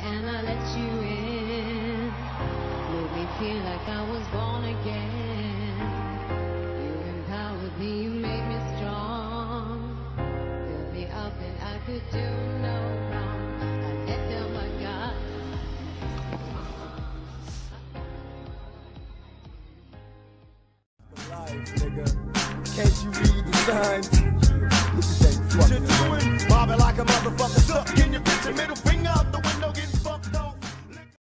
and I let you in. Made me feel like I was born again. You empowered me, you made me strong. Filled me up and I could do no wrong. I let down my God. life, nigga. Can't you read the signs? What you doing? Bobbing like a motherfucker Suck.